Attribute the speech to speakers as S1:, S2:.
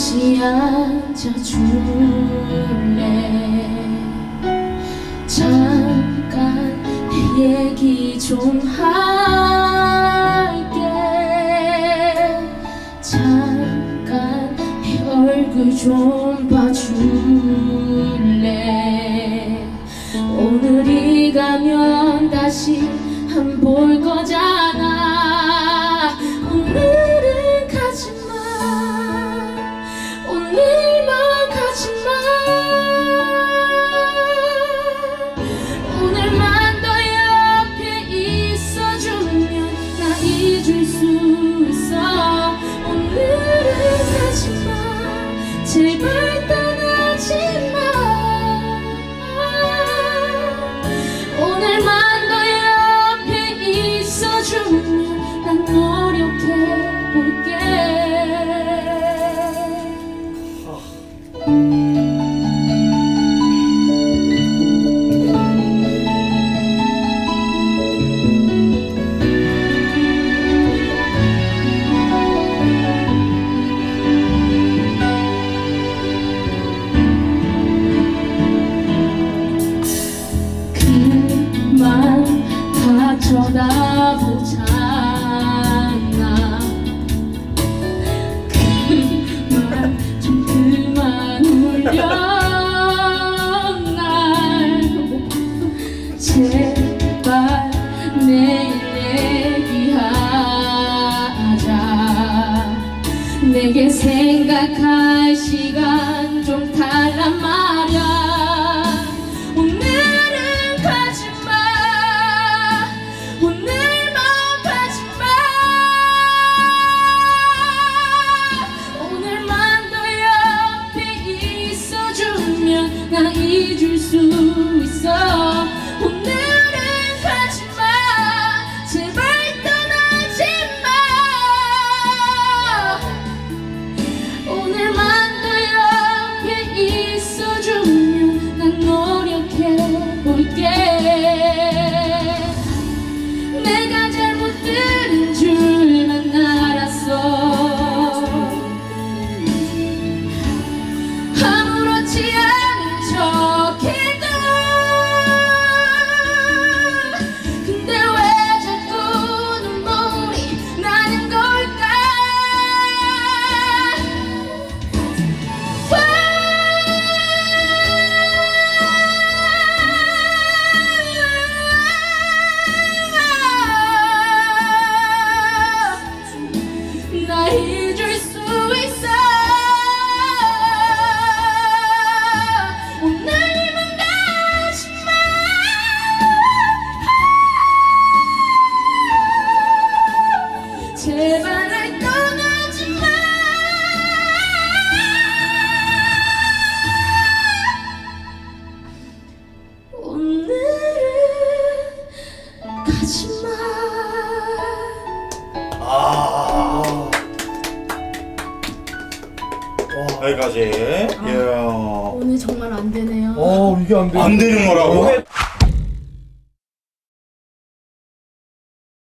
S1: 앉아줄래? 잠깐 얘기 좀 할게. 잠깐 얼굴 좀 봐줄래? 오늘이 가면 다시 안 볼 거잖아 노력해볼게 제발 내일 얘기하자 내게 생각할 시간 잊을 수 있어. 오늘만 가지마 제발
S2: 여기까지. 예.
S1: 오늘 정말 안 되네요.
S3: 어 이게 안 돼.
S2: 안 되는 거라고?